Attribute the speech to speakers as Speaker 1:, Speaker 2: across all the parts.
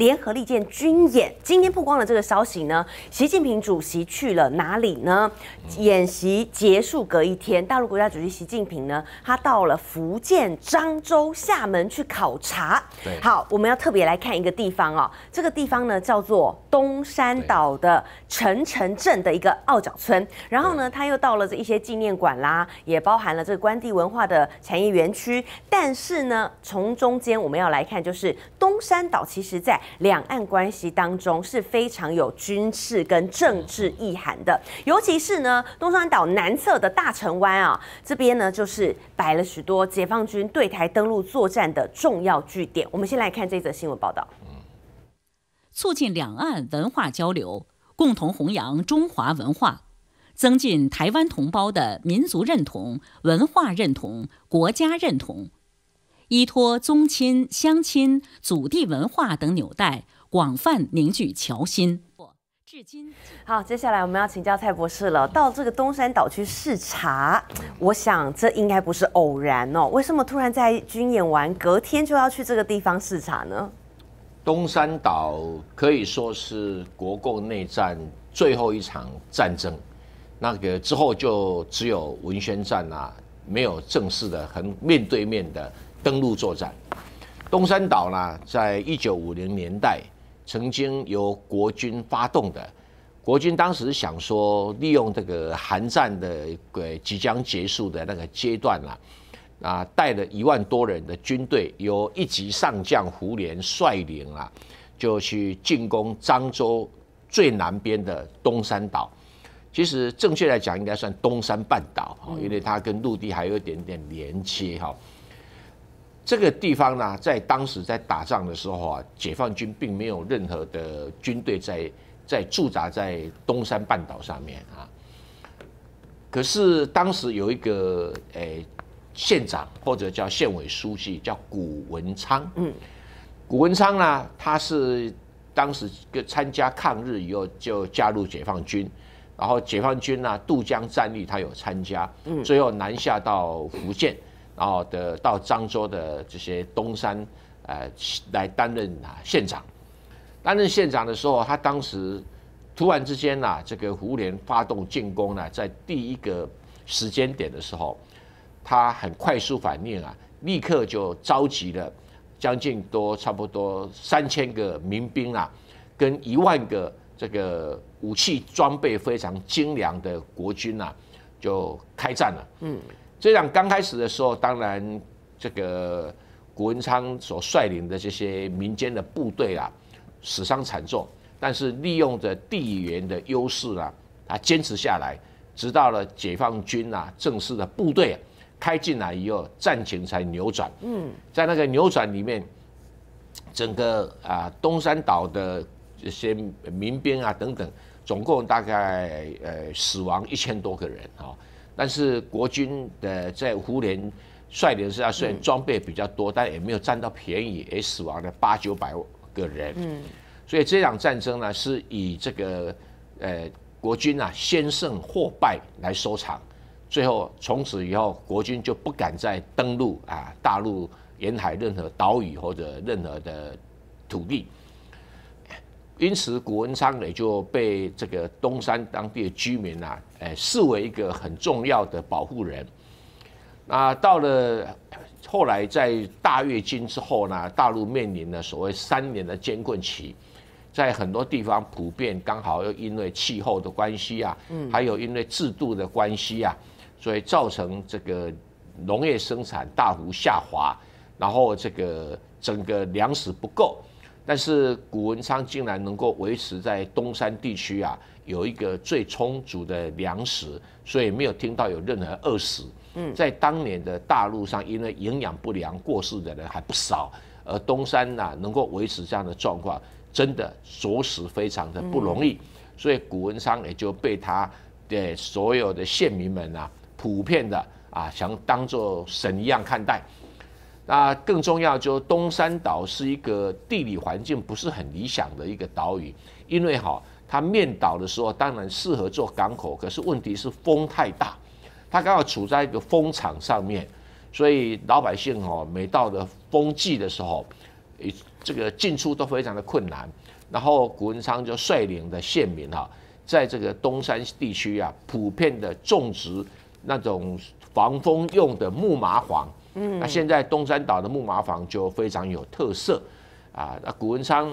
Speaker 1: 联合利剑军演。今天曝光了这个消息呢，习近平主席去了哪里呢？演习结束隔一天，大陆国家主席习近平呢，他到了福建漳州、厦门去考察。好，我们要特别来看一个地方哦，这个地方呢叫做东山岛的陈城镇的一个澳角村。然后呢，他又到了这一些纪念馆啦，也包含了这个关帝文化的产业园区。但是呢，从中间我们要来看，就是东山岛其实在两岸关系当中是非常有军事跟政治意涵的，尤其是呢。东山岛南侧的大城湾啊，这边呢就是摆了许多解放军对台登陆作战的重要据点。我们先来看这则新闻报道：
Speaker 2: 促进两岸文化交流，共同弘扬中华文化，增进台湾同胞的民族认同、文化认同、国家认同，依托宗亲、乡亲、祖地文化等纽带，广泛凝聚侨心。
Speaker 1: 至今好，接下来我们要请教蔡博士了。到这个东山岛去视察，我想这应该不是偶然哦。为什么突然在军演完隔天就要去这个地方视察呢？
Speaker 3: 东山岛可以说是国共内战最后一场战争，那个之后就只有文宣战啊，没有正式的很面对面的登陆作战。东山岛呢，在一九五零年代。曾经由国军发动的，国军当时想说，利用这个韩战的呃即将结束的那个阶段啦，啊，带了一万多人的军队，由一级上将胡琏率领啊，就去进攻漳州最南边的东山岛。其实正确来讲，应该算东山半岛，因为它跟陆地还有一点点连接哈。这个地方呢，在当时在打仗的时候啊，解放军并没有任何的军队在在驻扎在东山半岛上面啊。可是当时有一个诶县长或者叫县委书记叫古文昌，嗯，古文昌呢，他是当时跟参加抗日以后就加入解放军，然后解放军呢渡江战役他有参加，嗯，最后南下到福建。然后的到漳州的这些东山，呃，来担任啊县长。担任县长的时候，他当时突然之间呐，这个胡琏发动进攻呢，在第一个时间点的时候，他很快速反应啊，立刻就召集了将近多差不多三千个民兵啊，跟一万个这个武器装备非常精良的国军呐，就开战了。嗯。这样刚开始的时候，当然这个谷文昌所率领的这些民间的部队啊，死伤惨重。但是利用着地缘的优势啊，他坚持下来，直到了解放军啊正式的部队开进来以后，战情才扭转。嗯，在那个扭转里面，整个啊东山岛的这些民兵啊等等，总共大概呃死亡一千多个人啊。但是国军的在胡琏率领之下，虽然装备比较多，但也没有占到便宜，也死亡了八九百个人。嗯，所以这场战争呢，是以这个呃国军啊先胜后败来收场。最后从此以后，国军就不敢再登陆啊大陆沿海任何岛屿或者任何的土地。因此，古文昌也就被这个东山当地的居民啊，诶，视为一个很重要的保护人。那到了后来，在大跃进之后呢，大陆面临了所谓三年的艰困期，在很多地方普遍刚好又因为气候的关系啊，嗯，还有因为制度的关系啊，所以造成这个农业生产大幅下滑，然后这个整个粮食不够。但是古文昌竟然能够维持在东山地区啊，有一个最充足的粮食，所以没有听到有任何饿死。嗯，在当年的大陆上，因为营养不良过世的人还不少，而东山呐能够维持这样的状况，真的着实非常的不容易。所以古文昌也就被他的所有的县民们啊，普遍的啊，想当做神一样看待。那更重要，就东山岛是一个地理环境不是很理想的一个岛屿，因为哈，它面岛的时候当然适合做港口，可是问题是风太大，它刚好处在一个风场上面，所以老百姓哦，每到的风季的时候，这个进出都非常的困难。然后古文昌就率领的县民哈，在这个东山地区啊，普遍的种植那种防风用的木麻黄。嗯，那现在东山岛的木麻房就非常有特色，啊，那古文昌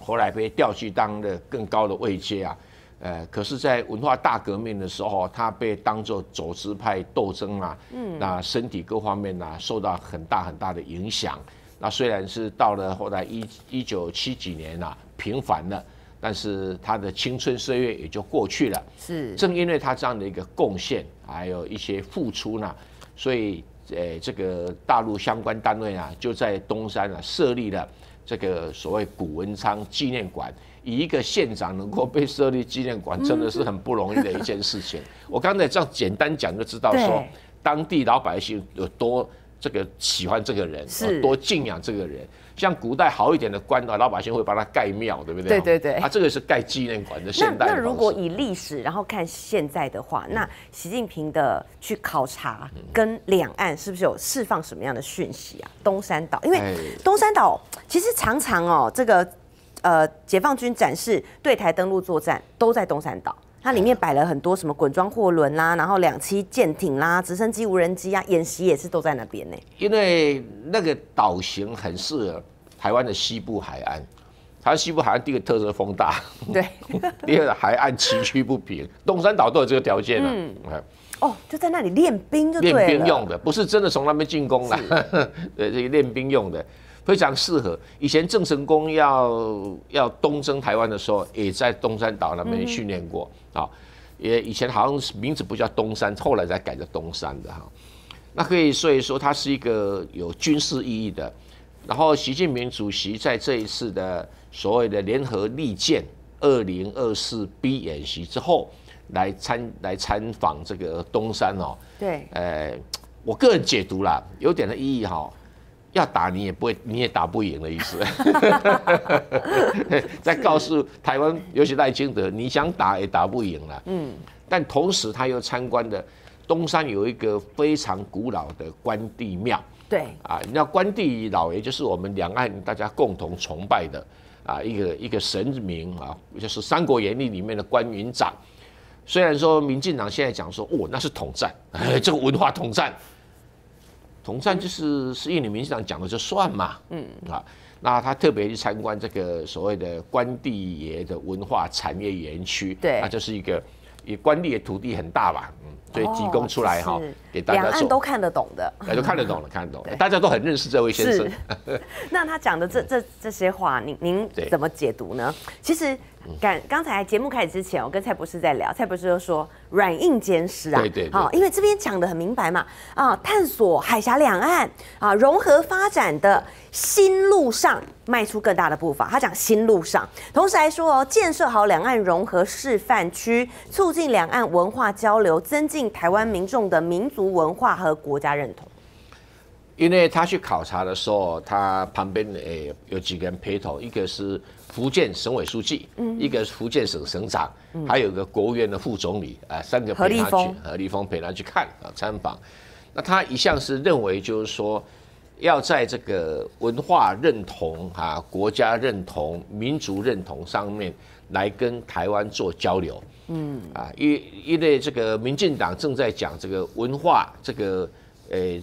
Speaker 3: 后来被调去当了更高的位阶啊，呃，可是，在文化大革命的时候，他被当作走资派斗争啊，嗯，那身体各方面呢受到很大很大的影响。那虽然是到了后来一一九七几年啊平反了，但是他的青春岁月也就过去了。
Speaker 1: 是，
Speaker 3: 正因为他这样的一个贡献，还有一些付出呢，所以。诶，这个大陆相关单位啊，就在东山啊设立了这个所谓古文昌纪念馆。以一个县长能够被设立纪念馆，真的是很不容易的一件事情。我刚才这样简单讲就知道，说当地老百姓有多这个喜欢这个人，是多敬仰这个人。像古代好一点的官啊，老百姓会帮他盖庙，对不对？
Speaker 1: 对对对。
Speaker 3: 啊，这个是盖纪念馆的现代。
Speaker 1: 那那如果以历史，然后看现在的话，那习近平的去考察跟两岸是不是有释放什么样的讯息啊？东山岛，因为东山岛其实常常哦，这个呃，解放军展示对台登陆作战都在东山岛。它里面摆了很多什么滚装货轮啦，然后两栖舰艇啦、直升机、无人机啊，演习也是都在那边呢。
Speaker 3: 因为那个岛型很适合台湾的西部海岸，台湾西部海岸第一个特色风大，
Speaker 1: 对，
Speaker 3: 第二个海岸崎岖不平，东山岛都有这个条件啊。嗯，
Speaker 1: 哦，就在那里练兵就
Speaker 3: 练兵用的，不是真的从那边进攻的，对，这个练兵用的。非常适合。以前郑成功要要东征台湾的时候，也在东山岛那边训练过啊。也以前好像是名字不叫东山，后来才改叫东山的哈。那可以所以说，它是一个有军事意义的。然后，习近平主席在这一次的所谓的联合利剑二零二四 B 演习之后，来参来参访这个东山哦。
Speaker 1: 对。
Speaker 3: 呃，我个人解读啦，有点的意义哈。要打你也不会，你也打不赢的意思。在告诉台湾，尤其赖清德，你想打也打不赢了。嗯。但同时，他又参观的东山有一个非常古老的关帝庙。
Speaker 1: 对。
Speaker 3: 啊，那关帝老爷就是我们两岸大家共同崇拜的啊，一个一个神明啊，就是《三国演义》里面的关云长。虽然说民进党现在讲说，哦，那是统战，哎，这个文化统战。统战就是是印尼民进党讲的就算嘛，嗯。啊，那他特别去参观这个所谓的关帝爷的文化产业园区，
Speaker 1: 对，
Speaker 3: 那就是一个以关帝的土地很大吧，嗯，所以提供出来哈，
Speaker 1: 给大家两岸都看得懂的，
Speaker 3: 都看得懂了，看得懂，大家都很认识这位先生。
Speaker 1: 那他讲的这这这些话，您您怎么解读呢？其实。刚刚才节目开始之前，我跟蔡博士在聊，蔡博士就说软硬兼施啊，
Speaker 3: 对对，
Speaker 1: 好，因为这边讲的很明白嘛，啊，探索海峡两岸啊融合发展的新路上迈出更大的步伐。他讲新路上，同时还说哦，建设好两岸融合示范区，促进两岸文化交流，增进台湾民众的民族文化和国家认同。
Speaker 3: 因为他去考察的时候，他旁边诶有几个人陪同，一个是。福建省委书记，嗯一个福建省省长，还有个国务院的副总理，啊，三个陪他去，何立峰陪他去看啊参访。那他一向是认为，就是说，要在这个文化认同、啊国家认同、民族认同上面来跟台湾做交流。嗯，啊，因因为这个民进党正在讲这个文化这个呃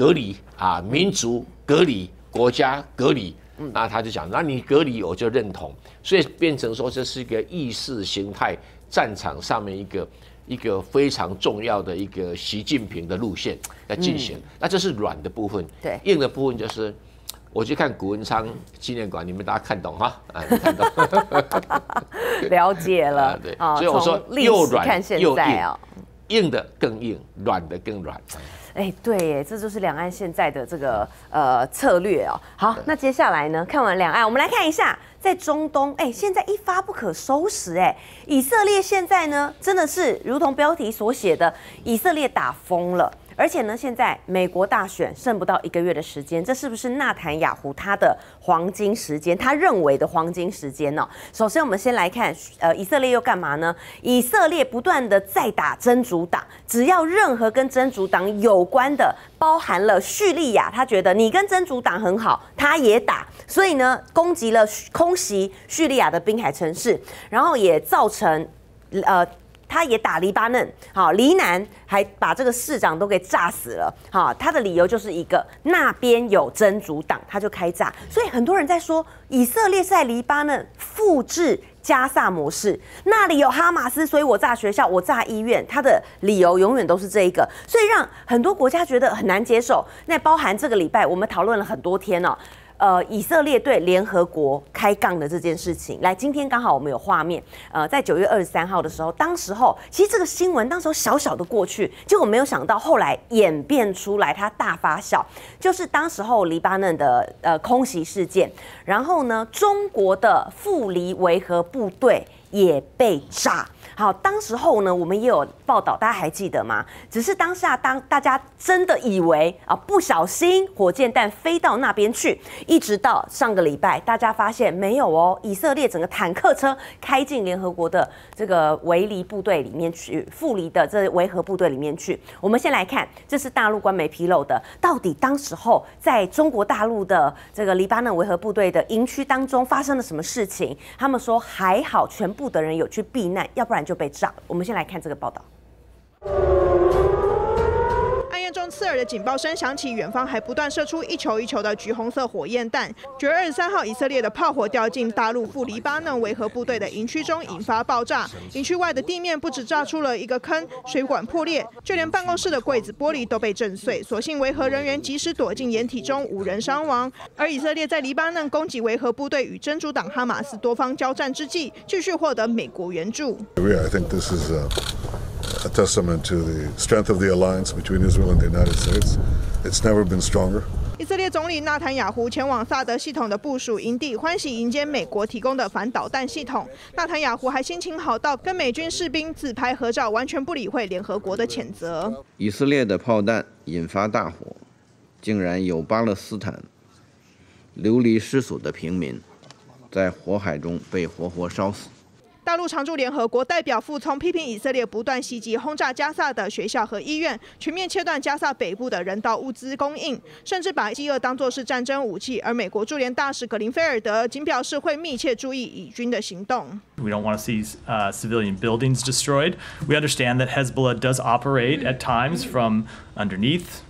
Speaker 3: 隔离啊，民族隔离，国家隔离。那他就讲，那你隔离我就认同，所以变成说这是一个意识形态战场上面一个一个非常重要的一个习近平的路线在进行。那这是软的部分，
Speaker 1: 对，
Speaker 3: 硬的部分就是我去看古文昌纪念馆，你们大家看懂哈？啊，看懂，
Speaker 1: 了解了，
Speaker 3: 对，所以我说又软又硬，硬的更硬，软的更软。
Speaker 1: 哎，对，这就是两岸现在的这个呃策略哦。好，那接下来呢？看完两岸，我们来看一下在中东。哎，现在一发不可收拾。哎，以色列现在呢，真的是如同标题所写的，以色列打疯了。而且呢，现在美国大选剩不到一个月的时间，这是不是纳坦雅胡他的黄金时间？他认为的黄金时间呢？首先，我们先来看，呃，以色列又干嘛呢？以色列不断的在打真主党，只要任何跟真主党有关的，包含了叙利亚，他觉得你跟真主党很好，他也打，所以呢，攻击了空袭叙利亚的滨海城市，然后也造成，呃。他也打黎巴嫩，好，黎南还把这个市长都给炸死了，好，他的理由就是一个那边有真主党，他就开炸，所以很多人在说以色列在黎巴嫩复制加萨模式，那里有哈马斯，所以我炸学校，我炸医院，他的理由永远都是这一个，所以让很多国家觉得很难接受。那包含这个礼拜我们讨论了很多天哦。呃，以色列对联合国开杠的这件事情，来，今天刚好我们有画面。呃，在九月二十三号的时候，当时候其实这个新闻当时候小小的过去，结果没有想到后来演变出来，它大发酵，就是当时候黎巴嫩的呃空袭事件，然后呢，中国的富黎维和部队也被炸。好，当时候呢，我们也有报道，大家还记得吗？只是当下，当大家真的以为啊，不小心火箭弹飞到那边去，一直到上个礼拜，大家发现没有哦，以色列整个坦克车开进联合国的这个维黎部队里面去，富黎的这维和部队里面去。我们先来看，这是大陆官媒披露的，到底当时候在中国大陆的这个黎巴嫩维和部队的营区当中发生了什么事情？他们说还好，全部的人有去避难，要不然。就被炸了。我们先来看这个报道。
Speaker 4: 刺耳的警报声响起，远方还不断射出一球一球的橘红色火焰弹。九月二十三号，以色列的炮火掉进大陆赴黎巴嫩维和部队的营区中，引发爆炸。营区外的地面不止炸出了一个坑，水管破裂，就连办公室的柜子玻璃都被震碎。所幸维和人员及时躲进掩体中，无人伤亡。而以色列在黎巴嫩攻击维和部队与真主党哈马斯多方交战之际，继续获得美国援助。
Speaker 5: A testament to the strength of the alliance between Israel and the United States. It's never been stronger.
Speaker 4: 以色列总理纳坦雅胡前往萨德系统的部署营地，欢喜迎接美国提供的反导弹系统。纳坦雅胡还心情好到跟美军士兵自拍合照，完全不理会联合国的谴责。
Speaker 6: 以色列的炮弹引发大火，竟然有巴勒斯坦流离失所的平民在火海中被活活烧死。
Speaker 4: 大陆常驻联合国代表傅聪批评以色列不断袭击轰炸加萨的学校和医院，全面切断加萨北部的人道物资供应，甚至把饥饿当作是战争武器。而美国驻联大使格林菲尔德仅表示会密切注意以军的行动。
Speaker 7: We don't want to see uh, civilian buildings destroyed. We understand that Hezbollah does operate at times from underneath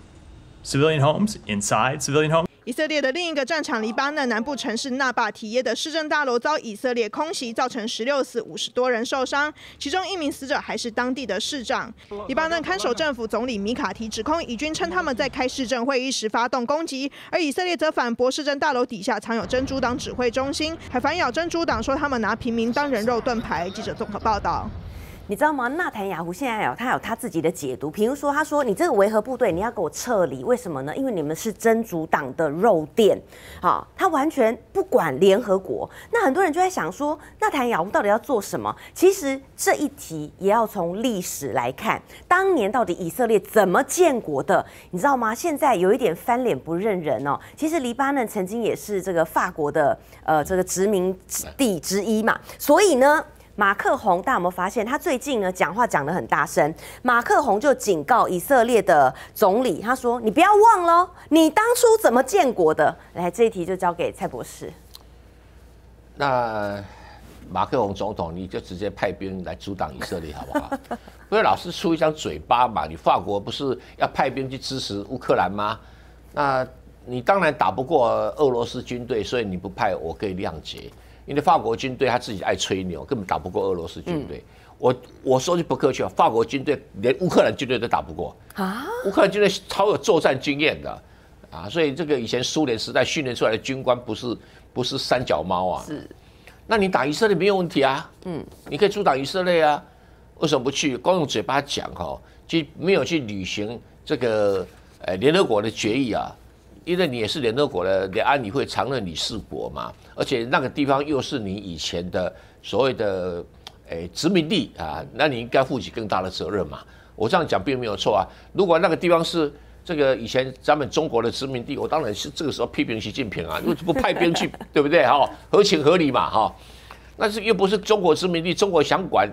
Speaker 7: civilian homes, inside civilian homes.
Speaker 4: 以色列的另一个战场黎巴嫩南部城市纳巴提耶的市政大楼遭以色列空袭，造成十六死五十多人受伤，其中一名死者还是当地的市长。黎巴嫩看守政府总理米卡提指控以军称他们在开市政会议时发动攻击，而以色列则反驳市政大楼底下藏有真主党指挥中心，还反咬真主党说他们拿平民当人肉盾牌。记者综合报道。
Speaker 1: 你知道吗？纳坦雅胡现在有他有他自己的解读，比如说他说：“你这个维和部队你要给我撤离，为什么呢？因为你们是真主党的肉垫。”好，他完全不管联合国。那很多人就在想说，纳坦雅胡到底要做什么？其实这一题也要从历史来看，当年到底以色列怎么建国的？你知道吗？现在有一点翻脸不认人哦。其实黎巴嫩曾经也是这个法国的呃这个殖民地之一嘛，所以呢。马克宏，大家有没有发现他最近呢讲话讲得很大声？马克宏就警告以色列的总理，他说：“你不要忘了，你当初怎么建国的？”来，这一题就交给蔡博士。
Speaker 3: 那马克宏总统，你就直接派兵来阻挡以色列好不好？不要老是出一张嘴巴嘛！你法国不是要派兵去支持乌克兰吗？那你当然打不过俄罗斯军队，所以你不派，我可以谅解。因为法国军队他自己爱吹牛，根本打不过俄罗斯军队。我我说句不客气啊，法国军队连乌克兰军队都打不过啊！乌克兰军队超有作战经验的啊，所以这个以前苏联时代训练出来的军官不是不是三脚猫啊。是，那你打以色列没有问题啊？嗯，你可以阻挡以色列啊？为什么不去？光用嘴巴讲哈，就没有去履行这个呃联合国的决议啊？因为你也是联合国的联安理会常任理事国嘛，而且那个地方又是你以前的所谓的诶殖民地啊，那你应该负起更大的责任嘛。我这样讲并没有错啊。如果那个地方是这个以前咱们中国的殖民地，我当然是这个时候批评习近平啊，为什么不派兵去，对不对？哈，合情合理嘛，哈。那是又不是中国殖民地，中国想管，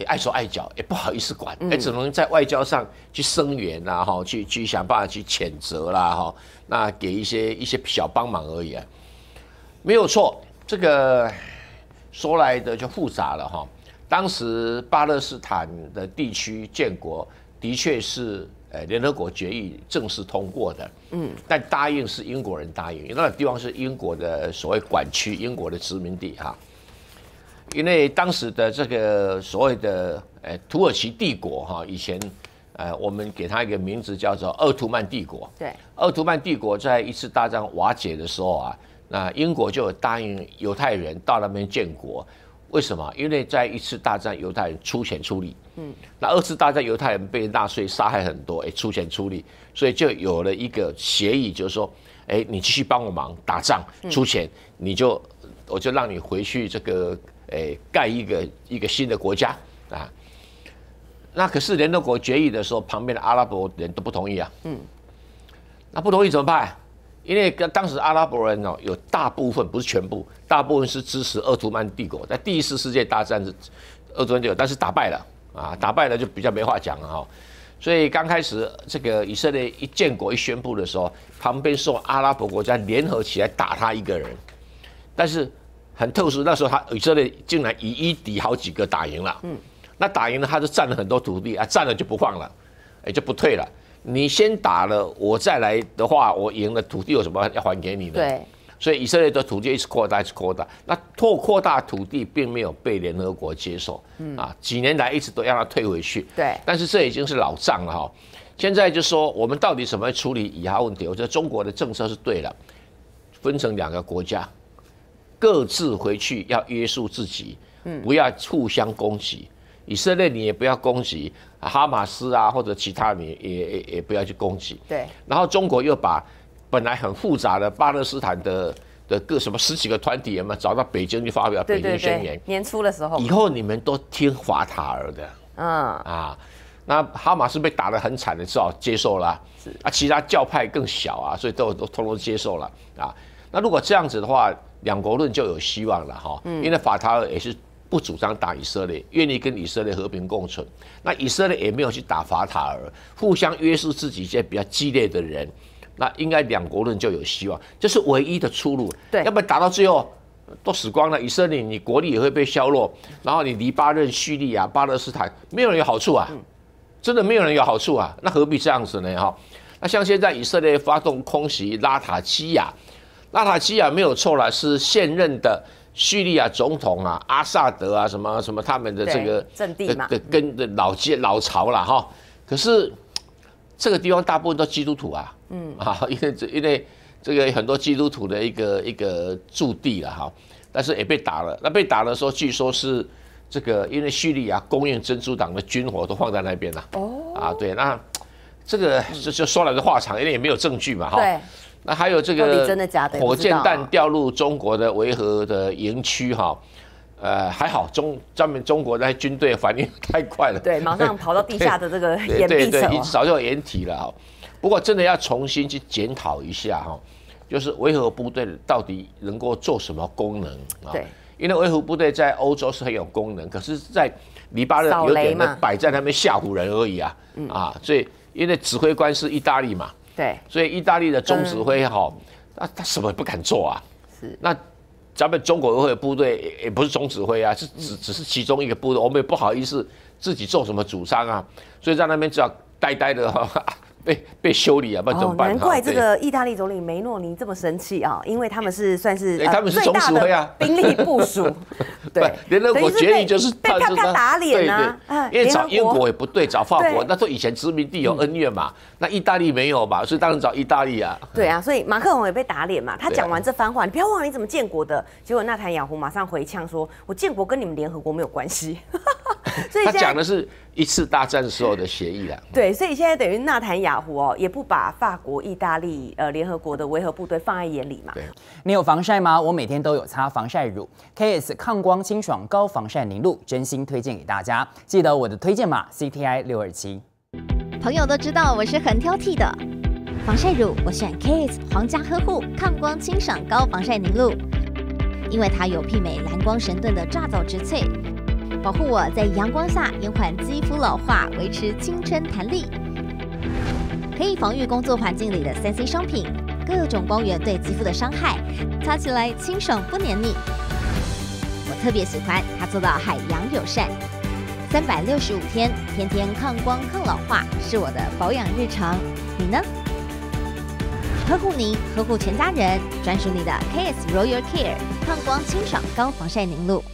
Speaker 3: 也碍手碍脚，也不好意思管，也只能在外交上去声援啦，哈，去去想办法去谴责啦，哈，那给一些一些小帮忙而已啊，没有错。这个说来的就复杂了哈。当时巴勒斯坦的地区建国的确是呃联合国决议正式通过的，嗯，但答应是英国人答应，因为那个地方是英国的所谓管区，英国的殖民地哈。因为当时的这个所谓的呃土耳其帝国哈，以前呃我们给它一个名字叫做鄂图曼帝国。
Speaker 1: 对，
Speaker 3: 鄂图曼帝国在一次大战瓦解的时候啊，那英国就答应犹太人到那边建国。为什么？因为在一次大战，犹太人出钱出力。嗯，那二次大战犹太人被纳粹杀害很多，哎，出钱出力，所以就有了一个协议，就是说，哎，你继续帮我忙打仗，出钱，你就我就让你回去这个。诶，盖一个一个新的国家啊，那可是联合国决议的时候，旁边的阿拉伯人都不同意啊。嗯，那不同意怎么办？因为跟当时阿拉伯人哦，有大部分不是全部，大部分是支持鄂图曼帝国，在第一次世界大战是鄂图曼帝国，但是打败了啊，打败了就比较没话讲了哈。所以刚开始这个以色列一建国一宣布的时候，旁边受阿拉伯国家联合起来打他一个人，但是。很特殊，那时候他以色列竟然以一敌好几个打赢了。嗯，那打赢了，他就占了很多土地啊，占了就不放了，哎，就不退了。你先打了，我再来的话，我赢了土地有什么要还给你的？
Speaker 1: 对。
Speaker 3: 所以以色列的土地一直扩大，一直扩大。那拓扩大土地并没有被联合国接受。嗯啊，几年来一直都让他退回去。
Speaker 1: 对。
Speaker 3: 但是这已经是老账了哈。现在就说我们到底怎么处理以哈问题？我觉得中国的政策是对的，分成两个国家。各自回去要约束自己，嗯不要互相攻击。以色列你也不要攻击哈马斯啊，或者其他你也也也不要去攻击。
Speaker 1: 对。
Speaker 3: 然后中国又把本来很复杂的巴勒斯坦的的各什么十几个团体，有没有找到北京去发表北京宣言？
Speaker 1: 年初的时候。
Speaker 3: 以后你们都听法塔尔的。嗯。啊，那哈马斯被打得很惨的，只好接受了。是。啊，其他教派更小啊，所以都都通通接受了啊。那如果这样子的话，两国论就有希望了哈，因为法塔尔也是不主张打以色列，愿意跟以色列和平共存。那以色列也没有去打法塔尔，互相约束自己一些比较激烈的人，那应该两国论就有希望，这是唯一的出路。
Speaker 1: 对，
Speaker 3: 要不然打到最后都死光了，以色列你国力也会被削弱，然后你黎巴嫩、叙利亚、巴勒斯坦没有人有好处啊，真的没有人有好处啊，那何必这样子呢？哈，那像现在以色列发动空袭拉塔基亚。拉塔基亚没有错啦，是现任的叙利亚总统啊，阿萨德啊，什么什么他们的这个
Speaker 1: 阵地嘛，
Speaker 3: 跟的老街老巢了哈。可是这个地方大部分都基督徒啊，嗯啊，因为这因为这个很多基督徒的一个一个驻地了哈，但是也被打了。那被打的时候，据说是这个因为叙利亚供应珍珠党的军火都放在那边了。哦啊，对，那这个就就说来的话长，因为也没有证据嘛哈。那还有这个火箭弹掉入中国的维和的营区哈，呃还好中专门中国的军队反应太快了，
Speaker 1: 对，马上跑到地下的这个 掩蔽层，
Speaker 3: 早就掩体了哈。不过真的要重新去检讨一下哈，就是维和部队到底能够做什么功能
Speaker 1: 啊？对，
Speaker 3: 因为维和部队在欧洲是很有功能，可是，在黎巴嫩有点的摆在那边吓唬人而已啊，啊，所以因为指挥官是意大利嘛。
Speaker 1: 对，
Speaker 3: 所以意大利的总指挥哈，那他什么也不敢做啊。是，那咱们中国会部队也不是总指挥啊，是只只是其中一个部队，我们也不好意思自己做什么主张啊，所以在那边只要呆呆的哈。被被修理啊，不然怎么办？
Speaker 1: 难怪这个意大利总理梅诺尼这么生气啊，因为他们是算是
Speaker 3: 他们是总指挥啊，
Speaker 1: 兵力部署。对，
Speaker 3: 联合国决议就是
Speaker 1: 被啪啪打脸啊。
Speaker 3: 因为找英国也不对，找法国，那说以前殖民地有恩怨嘛，那意大利没有嘛，所以当然找意大利啊。
Speaker 1: 对啊，所以马克龙也被打脸嘛。他讲完这番话，你不要忘了你怎么建国的。结果纳坦雅胡马上回呛说：“我建国跟你们联合国没有关系。” 所以
Speaker 3: 他讲的是一次大战时候的协议啦。
Speaker 1: 对，所以现在等于纳坦雅胡哦，也不把法国、意大利、呃联合国的维和部队放在眼里嘛。
Speaker 3: 对
Speaker 8: 你有防晒吗？我每天都有擦防晒乳，KS 抗光清爽高防晒凝露，真心推荐给大家。记得我的推荐码 CTI 六二七。
Speaker 9: 朋友都知道我是很挑剔的，防晒乳我选 KS 皇家呵护抗光清爽高防晒凝露，因为它有媲美蓝光神盾的抓藻植萃，保护我在阳光下延缓肌肤老化，维持青春弹力，可以防御工作环境里的三 C 商品各种光源对肌肤的伤害，擦起来清爽不黏腻。我特别喜欢它做到海洋友善。三百六十五天，天天抗光抗老化，是我的保养日常。你呢？呵护您，呵护全家人，专属你的 KS Royal Care 抗光清爽高防晒凝露。